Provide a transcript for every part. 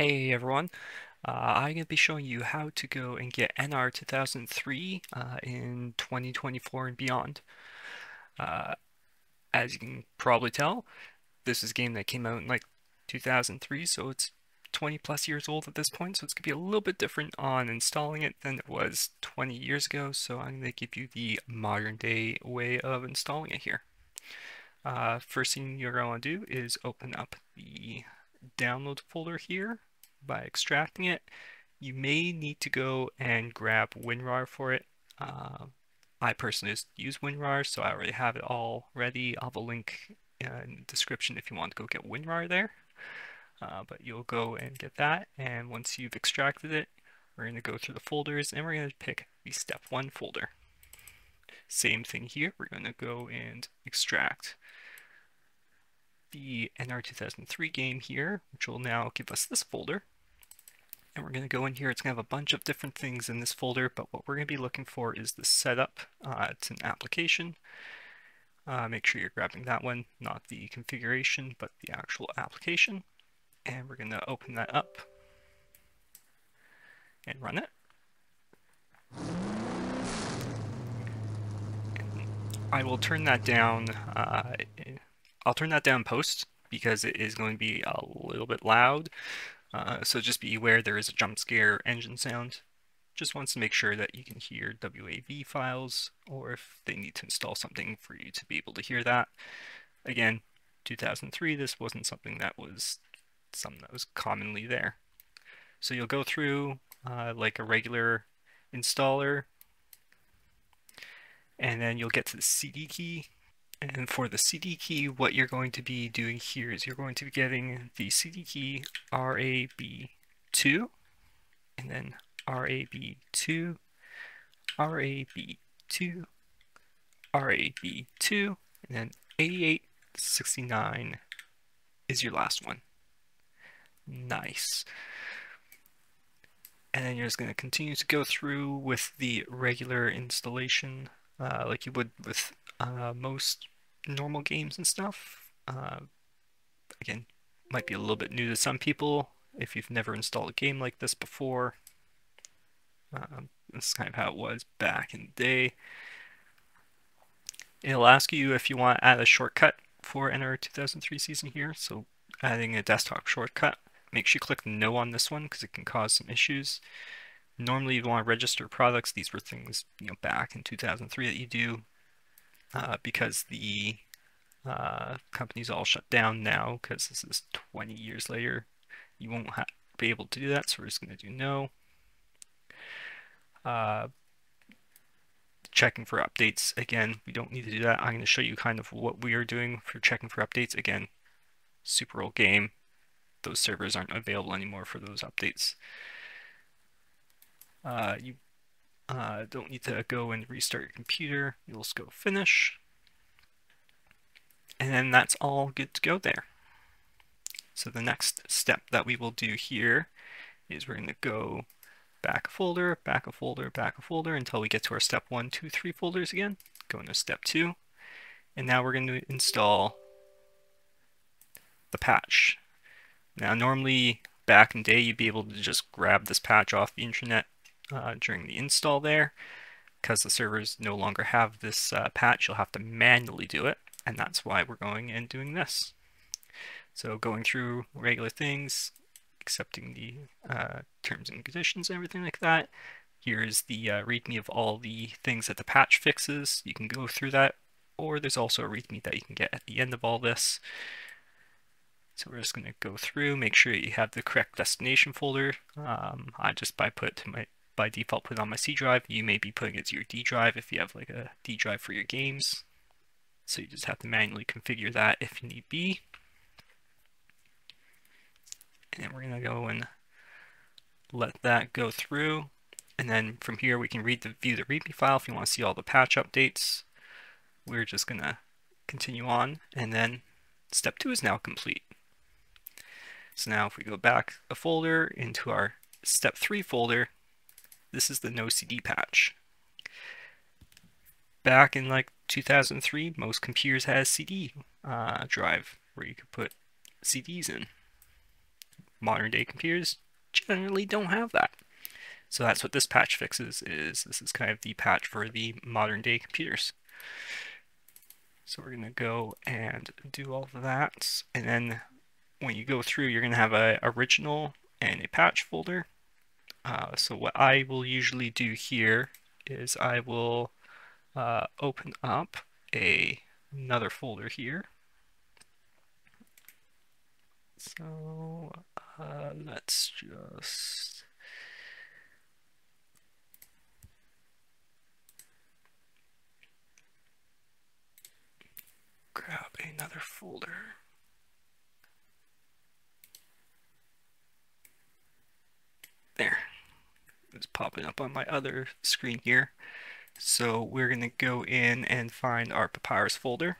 Hey everyone, uh, I'm going to be showing you how to go and get NR 2003 uh, in 2024 and beyond. Uh, as you can probably tell, this is a game that came out in like 2003, so it's 20 plus years old at this point, so it's going to be a little bit different on installing it than it was 20 years ago, so I'm going to give you the modern day way of installing it here. Uh, first thing you're going to do is open up the download folder here by extracting it. You may need to go and grab WinRAR for it. Uh, I personally use WinRAR, so I already have it all ready. I'll have a link in the description if you want to go get WinRAR there. Uh, but you'll go and get that, and once you've extracted it, we're going to go through the folders, and we're going to pick the step one folder. Same thing here, we're going to go and extract the NR2003 game here, which will now give us this folder. And we're going to go in here. It's going to have a bunch of different things in this folder, but what we're going to be looking for is the setup. Uh, it's an application. Uh, make sure you're grabbing that one, not the configuration, but the actual application. And we're going to open that up and run it. I will turn that down. Uh, I'll turn that down post because it is going to be a little bit loud. Uh, so just be aware there is a jump scare engine sound. Just wants to make sure that you can hear WAV files or if they need to install something for you to be able to hear that. Again, 2003, this wasn't something that was something that was commonly there. So you'll go through uh, like a regular installer and then you'll get to the CD key and for the CD key, what you're going to be doing here is you're going to be getting the CD key RAB2, and then RAB2, RAB2, RAB2, and then 8869 is your last one. Nice. And then you're just going to continue to go through with the regular installation uh, like you would with uh, most normal games and stuff. Uh, again, might be a little bit new to some people if you've never installed a game like this before. Um, this is kind of how it was back in the day. It'll ask you if you want to add a shortcut for NR 2003 season here. So adding a desktop shortcut. Make sure you click no on this one because it can cause some issues. Normally you'd want to register products. These were things you know back in 2003 that you do uh, because the uh, company's all shut down now because this is 20 years later. You won't be able to do that, so we're just going to do no. Uh, checking for updates, again, we don't need to do that. I'm going to show you kind of what we are doing for checking for updates. Again, super old game. Those servers aren't available anymore for those updates. Uh, you uh, don't need to go and restart your computer. You'll just go finish. And then that's all good to go there. So the next step that we will do here is we're going to go back a folder, back a folder, back a folder until we get to our step one, two, three folders again. Go into step two. And now we're going to install the patch. Now normally back in the day you'd be able to just grab this patch off the internet uh, during the install there. Because the servers no longer have this uh, patch, you'll have to manually do it, and that's why we're going and doing this. So going through regular things, accepting the uh, terms and conditions and everything like that. Here's the uh, README of all the things that the patch fixes. You can go through that, or there's also a README that you can get at the end of all this. So we're just going to go through, make sure you have the correct destination folder. Um, I just by put to my by default put on my C drive. You may be putting it to your D drive if you have like a D drive for your games. So you just have to manually configure that if you need be. And then we're going to go and let that go through. And then from here we can read the view the README file if you want to see all the patch updates. We're just going to continue on. And then step two is now complete. So now if we go back a folder into our step three folder, this is the no CD patch. Back in like 2003, most computers had a CD uh, drive where you could put CDs in. modern day computers generally don't have that. So that's what this patch fixes is this is kind of the patch for the modern day computers. So we're going to go and do all of that and then when you go through you're going to have a original and a patch folder. Uh, so what I will usually do here is I will uh, open up a another folder here. So uh, let's just grab another folder. There. Popping up on my other screen here. So we're going to go in and find our Papyrus folder,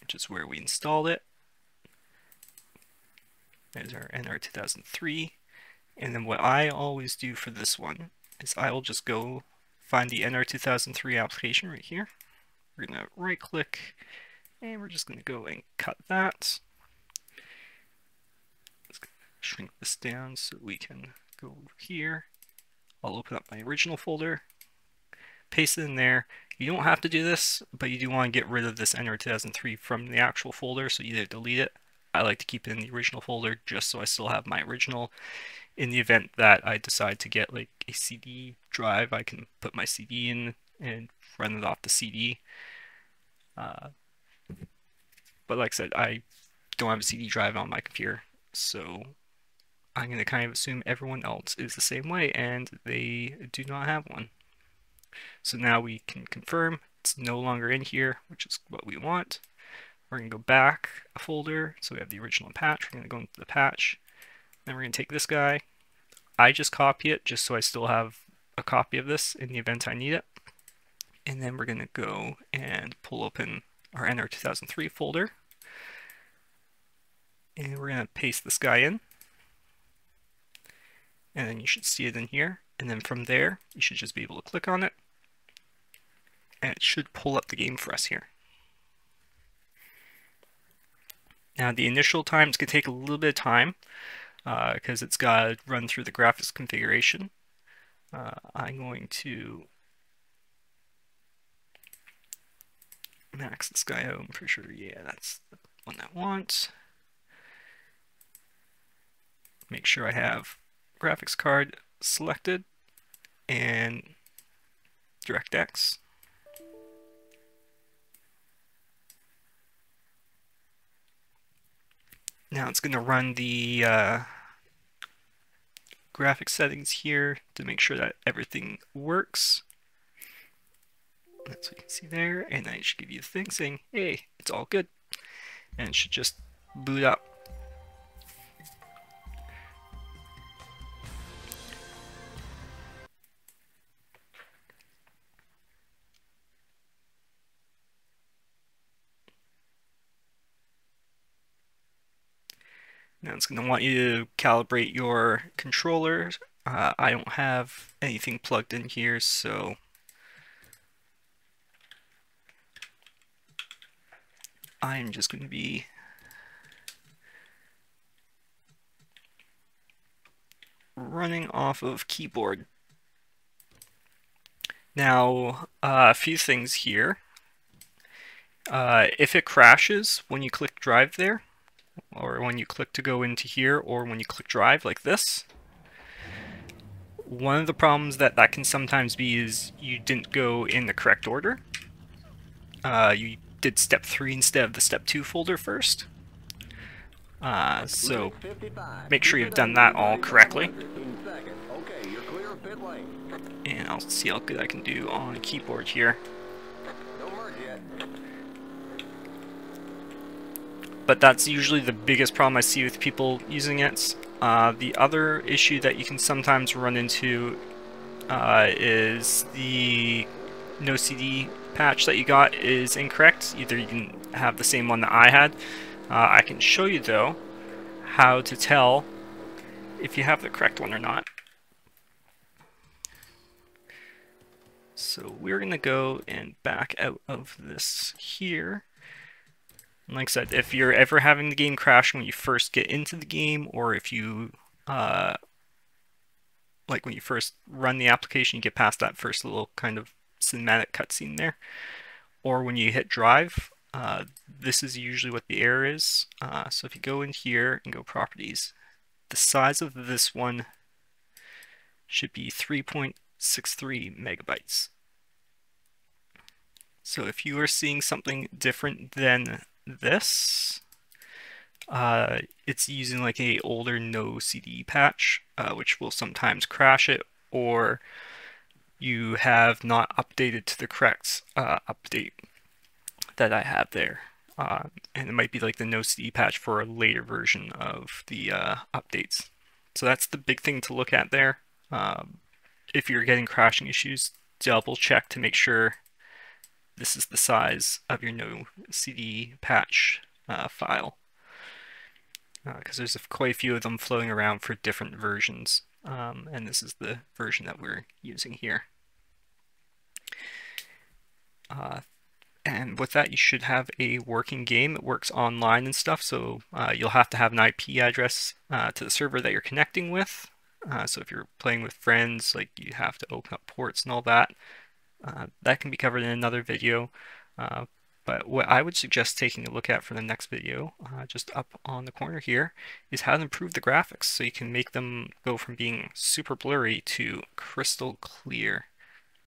which is where we installed it. There's our NR 2003. And then what I always do for this one is I will just go find the NR 2003 application right here. We're going to right click and we're just going to go and cut that. Let's shrink this down so we can go over here. I'll open up my original folder, paste it in there. You don't have to do this, but you do want to get rid of this NR 2003 from the actual folder, so either delete it. I like to keep it in the original folder just so I still have my original. In the event that I decide to get like a CD drive, I can put my CD in and run it off the CD. Uh, but like I said, I don't have a CD drive on my computer, so I'm going to kind of assume everyone else is the same way, and they do not have one. So now we can confirm it's no longer in here, which is what we want. We're going to go back a folder, so we have the original patch. We're going to go into the patch. Then we're going to take this guy. I just copy it just so I still have a copy of this in the event I need it. And then we're going to go and pull open our NR 2003 folder. And we're going to paste this guy in. And then you should see it in here. And then from there, you should just be able to click on it. And it should pull up the game for us here. Now the initial time is going to take a little bit of time because uh, it's got to run through the graphics configuration. Uh, I'm going to max this guy out. I'm pretty sure, yeah, that's the one I want. Make sure I have graphics card selected and DirectX. Now it's going to run the uh, graphic settings here to make sure that everything works. That's what you can see there, and then it should give you the thing saying, hey, it's all good. And it should just boot up. Now it's going to want you to calibrate your controller. Uh, I don't have anything plugged in here, so I'm just going to be running off of keyboard. Now, uh, a few things here. Uh, if it crashes when you click drive there, or when you click to go into here, or when you click drive like this. One of the problems that that can sometimes be is you didn't go in the correct order. Uh, you did step 3 instead of the step 2 folder first. Uh, so make sure you've done that all correctly. And I'll see how good I can do on keyboard here. But that's usually the biggest problem I see with people using it. Uh, the other issue that you can sometimes run into uh, is the no CD patch that you got is incorrect. Either you can have the same one that I had. Uh, I can show you though how to tell if you have the correct one or not. So we're going to go and back out of this here like I said, if you're ever having the game crash when you first get into the game, or if you uh, like when you first run the application, you get past that first little kind of cinematic cutscene there. Or when you hit drive, uh, this is usually what the error is. Uh, so if you go in here and go properties, the size of this one should be 3.63 megabytes. So if you are seeing something different than this, uh, it's using like a older no CD patch, uh, which will sometimes crash it, or you have not updated to the correct uh, update that I have there. Uh, and it might be like the no CD patch for a later version of the uh, updates. So that's the big thing to look at there. Um, if you're getting crashing issues, double check to make sure this is the size of your new CD patch uh, file because uh, there's quite a few of them floating around for different versions um, and this is the version that we're using here. Uh, and with that you should have a working game. It works online and stuff so uh, you'll have to have an IP address uh, to the server that you're connecting with. Uh, so if you're playing with friends like you have to open up ports and all that. Uh, that can be covered in another video. But what I would suggest taking a look at for the next video, uh, just up on the corner here, is how to improve the graphics so you can make them go from being super blurry to crystal clear.